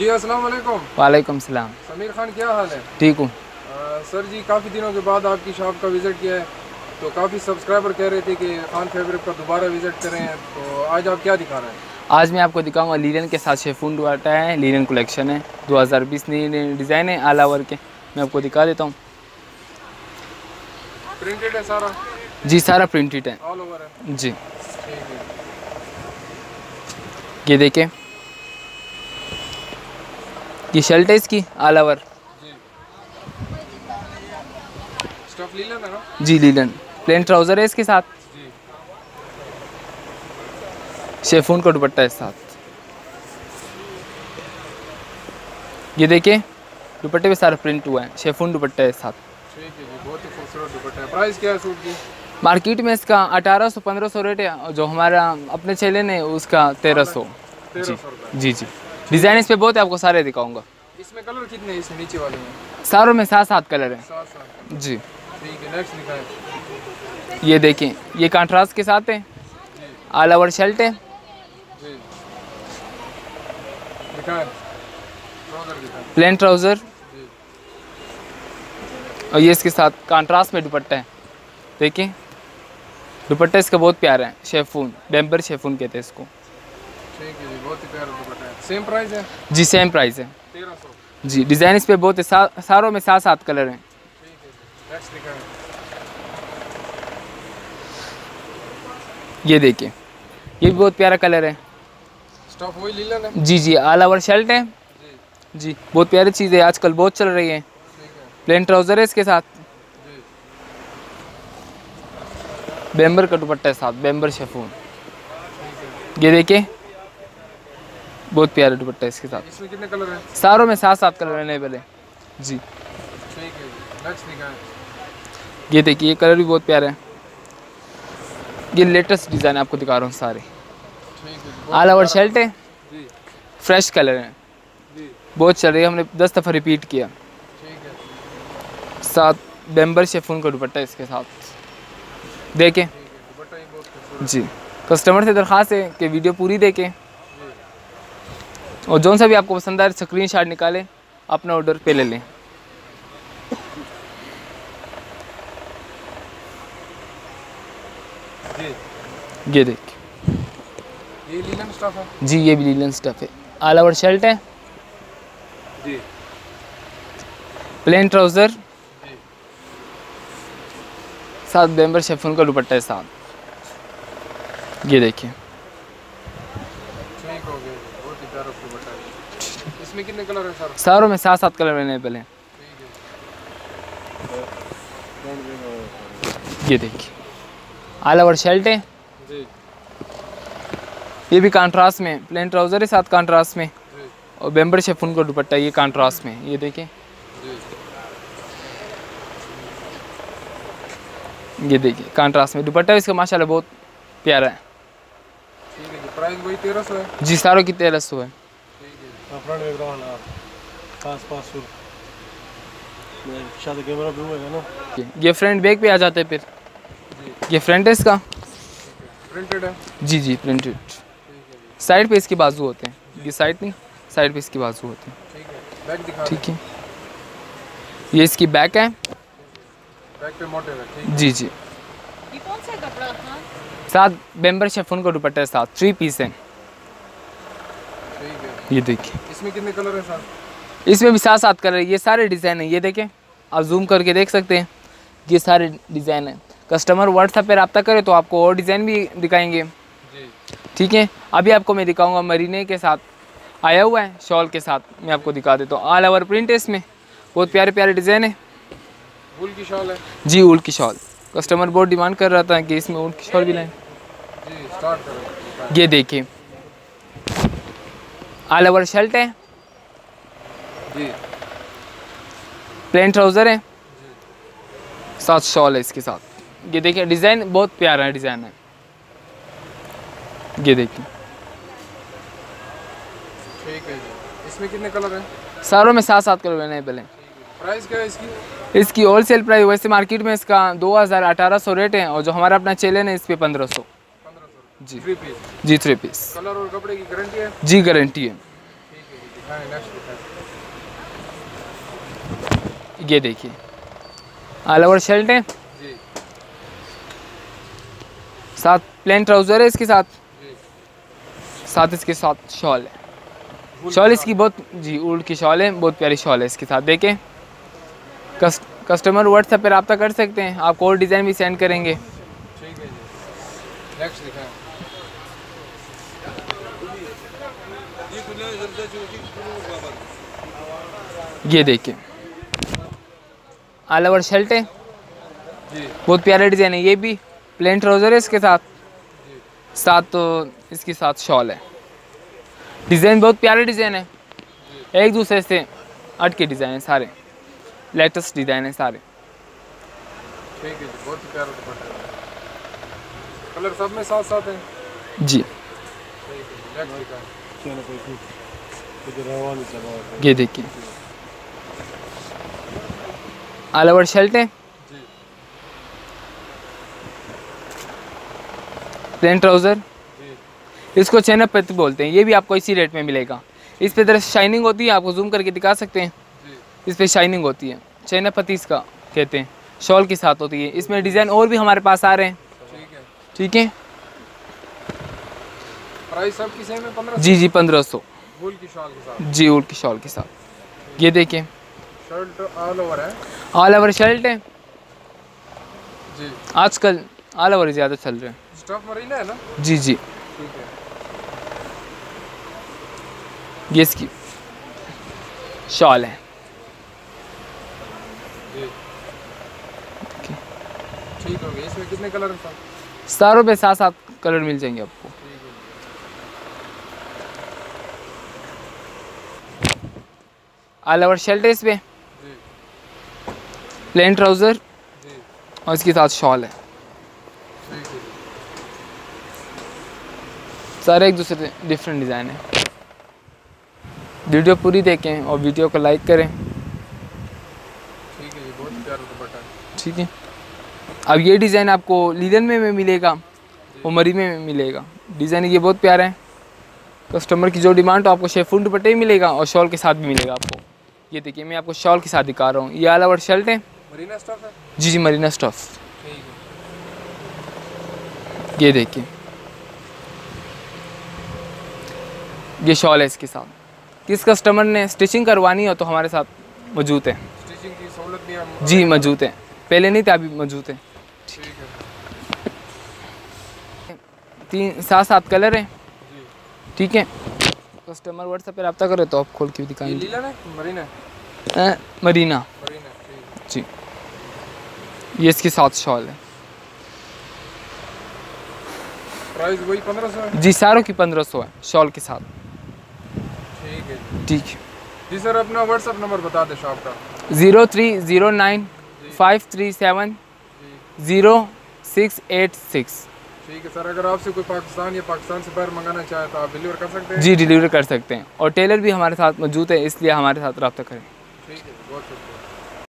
जी अस्सलाम वालेकुम। वालेकुम सलाम। समीर खान क्या हाल है? ठीक हूँ। सर जी काफ़ी दिनों के बाद आपकी शॉप का विज़िट किया है तो काफ़ी सब्सक्राइबर कह रहे थे कि खान फैब्रिक पर दोबारा विज़िट करें तो आज आप क्या दिखा रहे हैं? आज मैं आपको दिखाऊँगा लीलन के साथ शेफून दुआटा है लीलन कलेक्शन है 2020 नई नई डिज़ाइन है आल ओवर के मैं आपको दिखा देता हूँ। प्रिंटेड है सारा? जी सारा प्रिंटेड है। ऑल ओवर है? जी। ठीक है। ये देखें ये शर्ट है इसकी ऑल ओवर जी लीलन प्लेन ट्राउज़र है इसके साथ? शेफून का दुपट्टा है साथ. ये देखिए दुपट्टे पे सारा प्रिंट हुआ है. शेफून दुपट्टा है साथ. ठीक है जी बहुत ही खूबसूरत दुपट्टा है. प्राइस क्या है सूट की? मार्केट में इसका अठारह सौ पंद्रह सौ रेट है जो हमारा अपने चेले ने उसका तेरह सौ. तेरह जी जी जी. डिज़ाइन इस पे बहुत है आपको सारे दिखाऊँगा। इसमें कलर कितने हैं? इसमें नीचे वाले में? सारों में सात सात कलर हैं जी। ठीक है नेक्स्ट दिखाएँ। ये देखें ये कंट्रास्ट के साथ है। ऑल ओवर शर्ट है प्लेन ट्राउज़र और ये इसके साथ कंट्रास्ट में दुपट्टा है। देखिए दुपट्टा इसका बहुत प्यारा है शेफून डेम्बर शेफून कहते हैं इसको। सेम प्राइस है जी सेम प्राइस है। जी डिज़ाइन इस पे बहुत है सा, सारों में सात सात कलर हैं ये देखिए ये भी बहुत प्यारा कलर है। स्टफ़ वही लीलन है जी जी ऑल ओवर शर्ट है। जी। जी बहुत प्यारी चीज़ है आजकल बहुत चल रही है। है। प्लेन ट्राउज़र है इसके साथ। बेम्बर का दुपट्टा है साथ बेम्बर शेफून ये देखिए बहुत प्यारा दुपट्टा इसके साथ। इसमें कितने कलर हैं? सारों में सात सात कलर अवेलेबल है जी। ठीक है जी। ये देखिए ये कलर भी बहुत प्यारा है। ये लेटेस्ट डिज़ाइन आपको दिखा रहा हूँ सारे। है ऑल ओवर शर्ट है। जी। फ्रेश कलर है। बहुत चल रही है हमने दस दफ़ा रिपीट किया। ठीक है। साथ बेम्बर शेफून का दुपट्टा इसके साथ। देखें। जी। कस्टमर से दरख्वास्त है कि वीडियो पूरी देखें। और जौन सा भी आपको पसंद आए स्क्रीन शॉट निकालें अपना ऑर्डर पे ले लें। जी ये देखिए ये लीलन स्टफ़ है जी ये भी लीलन स्टफ़ है। ऑल ओवर शर्ट है। जी। प्लेन ट्राउज़र जी। साथ बेम्बर शेफून का दुपट्टा है साथ ये देखिए ठीक हो गया जी इसमें कितने कलर हैं सर? सारों में सात सात कलर ठीक है। ये देखिए। ऑल ओवर शर्ट है। ये भी कंट्रास्ट में प्लेन ट्राउज़र है साथ कंट्रास्ट में। और बेम्बर शेफून का दुपट्टा ये कंट्रास्ट में ये देखिए। ये देखिए कंट्रास्ट में। दुपट्टा इसका माशाल्लाह बहुत प्यारा है। है जी प्राइस वही तेरह सौ है। जी सारों की तेरह सौ है। फ्रंट बैकग्राउंड पास पास शायद कैमरा व्यू है ना। ये फ्रंट बैक पे आ जाते हैं फिर। जी ये फ्रंट है इसका? प्रिंटेड है। जी जी प्रिंटेड साइड पे इसके बाजू होते हैं। ये साइड नहीं साइड पे इसके बाजू होते हैं। ठीक है बैक दिखा ठीक है। ये इसकी बैक है। बैक पे मोटे है जी जी। ये कौन सा कपड़ा था? साथ बेम्बर शेफून का दुपट्टा है साथ। थ्री पीस है। ये देखिए। इसमें कितने कलर हैं सर इसमें भी सात सात कलर है। ये सारे डिज़ाइन है ये देखें। आप जूम करके देख सकते हैं। ये सारे डिज़ाइन है। कस्टमर व्हाट्सएप पर रब्ता करे तो आपको और डिज़ाइन भी दिखाएँगे। ठीक है? अभी आपको मैं दिखाऊँगा मरीने के साथ। आया हुआ है शॉल के साथ। मैं आपको दिखा देता हूँ। ऑल ओवर प्रिंट है इसमें। बहुत प्यारे प्यारे डिज़ाइन है। वूल की शॉल है। जी उल की शॉल। कस्टमर बहुत डिमांड कर रहा था कि इसमें ऊल की शॉल भी लाएँ। ये देखिए। ऑल ओवर शर्ट है? जी। प्लेन ट्राउज़र है? साथ शॉल है इसके साथ। ये देखिए डिज़ाइन बहुत प्यारा है डिज़ाइन है। ये देखिए। ठीक है इसमें कितने कलर हैं? सारों में सात सात कलर अवेलेबल हैं प्राइस क्या है इसकी? इसकी होल सेल प्राइस वैसे मार्केट में इसका दो हज़ार अठारह सौ रेट है और जो हमारा अपना चैनल है इस पर पंद्रह सौ। जी। थ्री पीस जी थ्री पीस कलर और कपड़े की गारंटी है? जी गारंटी है। है ये देखिए। ऑल ओवर शर्ट है साथ प्लेन ट्राउज़र है इसके साथ? साथ इसके साथ शॉल है। शॉल इसकी बहुत जी ऊल की शॉल है बहुत प्यारी शॉल है इसके साथ। देखें। कस्ट, कस्टमर व्हाट्सएप पर रब्ता कर सकते हैं। आपको और डिज़ाइन भी सेंड करेंगे। ठीक है जी। नेक्स्ट दिखाएँ। ये देखिए। ऑल ओवर शर्ट है बहुत प्यारा डिज़ाइन है। ये भी प्लेन ट्राउज़र है इसके साथ? साथ तो इसके साथ शॉल है। डिज़ाइन बहुत प्यारे डिज़ाइन है। एक दूसरे से हट के डिज़ाइन है सारे। लेटेस्ट डिज़ाइन है सारे। ठीक है जी बहुत प्यारा कलर सब में साथ साथ हैं जी ये देखिए। ऑल ओवर शर्ट है? Plain trouser? इसको चैन पत्ती बोलते हैं। ये भी आपको इसी रेट में मिलेगा। इस पे तरह शाइनिंग होती है आपको जूम करके दिखा सकते हैं। इस पे शाइनिंग होती है। चैन पत्ती इसका कहते हैं। शॉल के साथ होती है। इसमें डिज़ाइन और भी हमारे पास आ रहे हैं। ठीक है। ठीक है? प्राइस सबकी सेम है पंद्रह जी जी पंद्रह सौ। फुल की शॉल के साथ? जी उल की शॉल के साथ। ये देखिए शर्ट ऑल ओवर है। ऑल ओवर शर्ट है। जी। आजकल ऑल ओवर ज़्यादा चल रहे हैं। स्टफ़ मरीना है ना? जी जी। ठीक है। ये इसकी शॉल है। ठीक हो गया इसमें कितने कलर सारों पे सात सात कलर मिल जाएँगे आपको ठीक है ऑल ओवर है इस पे? प्लेन ट्राउज़र और इसके साथ शॉल है। सारे एक दूसरे से डिफरेंट डिज़ाइन है। वीडियो पूरी देखें और वीडियो को लाइक करें। ठीक है जी बहुत प्यारा दुपट्टा ठीक है। अब ये डिज़ाइन आपको लीलन में, में मिलेगा और मरी में मिलेगा। डिज़ाइन ये बहुत प्यारा है। कस्टमर की जो डिमांड हो आपको शेफून दुपट्टे ही मिलेगा और शॉल के साथ भी मिलेगा आपको। ये देखिए मैं आपको शॉल के साथ दिखा रहा हूँ। ये ऑल ओवर शर्ट है। मरीना स्टफ़ है? जी जी मरीना स्टफ़। ये देखिए। ये शॉल है इसके साथ। किस कस्टमर ने स्टिचिंग करवानी हो तो हमारे साथ मौजूद है। स्टिचिंग की सहूलत भी हम जी मौजूद है। पहले नहीं थे अभी मौजूद है। ठीक है। तीन सात सात कलर है। ठीक है। कस्टमर व्हाट्सएप पे रब्ता करे तो आप खोल के दिखाएँगे। लीला है मरीना। अ, मरीना। जी। ये इसके साथ शॉल है। प्राइस वही पंद्रह सौ जी सारों की पंद्रह सौ है शॉल के साथ। ठीक है ठीक है। जी सर अपना व्हाट्सअप नंबर बता दें शॉप का। Zero three zero nine five three seven zero six eight six. ठीक है सर अगर आपसे कोई पाकिस्तान या पाकिस्तान से बाहर मंगाना चाहे तो आप डिलीवर कर सकते हैं? जी डिलीवर कर सकते हैं। और टेलर भी हमारे साथ मौजूद है इसलिए हमारे साथ रब्ता करें। ठीक है बहुत शुक्रिया।